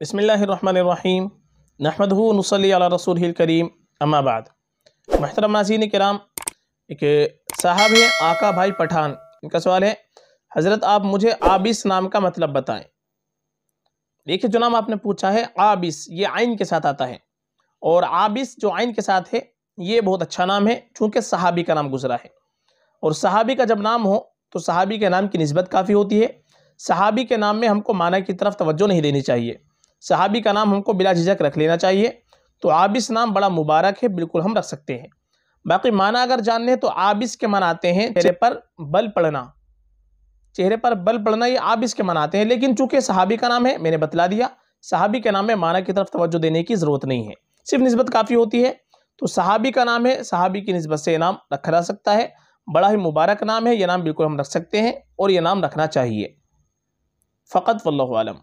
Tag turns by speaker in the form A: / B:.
A: बसमीम नहमदनसली रसूल करीम। अम्माबाद महतरम नाजीन कराम, एक साहब है आका भाई पठान। इनका सवाल है, हज़रत आप मुझे आबिस नाम का मतलब बताएँ। देखिए, जो नाम आपने पूछा है, आबिस, ये आइन के साथ आता है। और आबिस जो आइन के साथ है, ये बहुत अच्छा नाम है, चूँकि सहाबी का नाम गुजरा है। और सहाबी का जब नाम हो तो सहाबी के नाम की नस्बत काफ़ी होती है। सहाबी के नाम में हमको माना की तरफ़ तवज्जो नहीं देनी चाहिए। सहाबी का नाम हमको बिला झिझक रख लेना चाहिए। तो आबिस नाम बड़ा मुबारक है, बिल्कुल हम रख सकते हैं। बाकी माना अगर जानने हैं तो आबिस के मनाते हैं, चेहरे पर बल पड़ना। चेहरे पर बल पड़ना ये आबिस के मनाते हैं, लेकिन चूँकि सहाबी का नाम है, मैंने बतला दिया, सहाबी के नाम में माना की तरफ़ तवज्जो देने की ज़रूरत नहीं है। सिर्फ़ नस्बत काफ़ी होती है। तो सहाबी का नाम है, सहाबी की नस्बत से नाम रखा जा सकता है। बड़ा ही मुबारक नाम है यह नाम बिल्कुल हम रख सकते हैं और यह नाम रखना चाहिए। फ़कत वल्लम